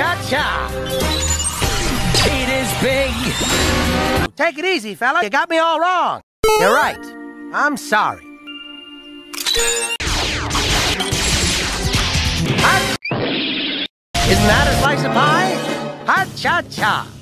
cha-cha. It is big. Take it easy, fella. You got me all wrong. You're right. I'm sorry. Isn't that a slice of pie? Hot cha-cha.